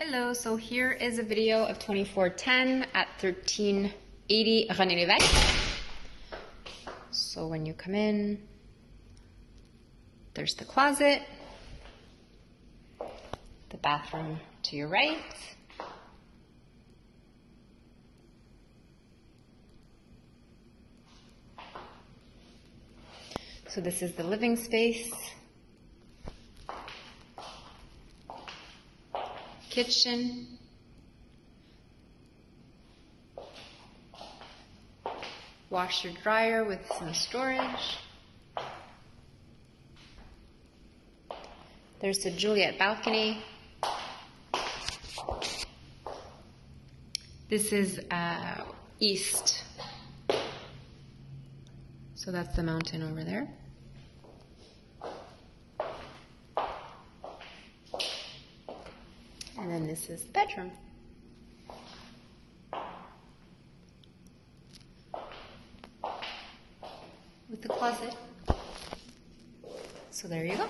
Hello, so here is a video of 2410 at 1380 René Lévesque. So when you come in, there's the closet, the bathroom to your right, So this is the living space. Kitchen. Washer dryer with some storage. There's the Juliet balcony. This is uh, east. So that's the mountain over there. And this is the bedroom. With the closet. So there you go.